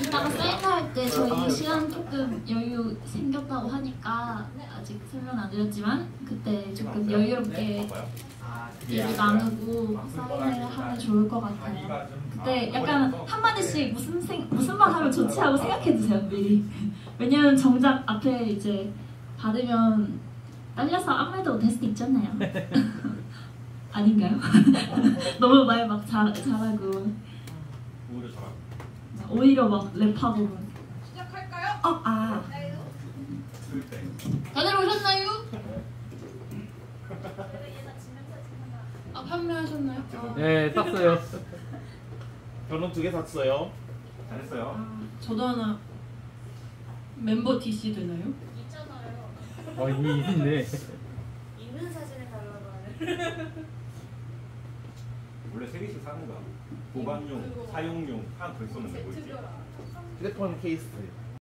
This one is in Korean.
이따가 사인할 때 저희 시간 조금 여유 생겼다고 하니까 아직 설명 안 드렸지만 그때 조금 여유롭게 얘기 나누고 사인을 하면 좋을 것 같아요. 그때 약간 한마디씩 무슨 생, 무슨 말 하면 좋지 하고 생각해 주세요 미리. 왜냐면 정작 앞에 이제 받으면 딸려서 아무 말도 못할 수도 있잖아요. 아닌가요? 너무 말 막 잘하고 오히려 잘하고. 오히려 막 랩하고 시작할까요? 어, 아 다들 오셨나요? 아 판매하셨나요? 네, 땄어요. 저는 두개 샀어요. 잘했어요. 아, 저도 하나 멤버 DC 되나요? 있잖아요. 어, 이미 있네. 있는 사진을 달라고 하는. 원래 세 개씩 사는 거야. 보관용, 사용용 하나 더 있었는데 뭐 있지? 휴대폰 케이스.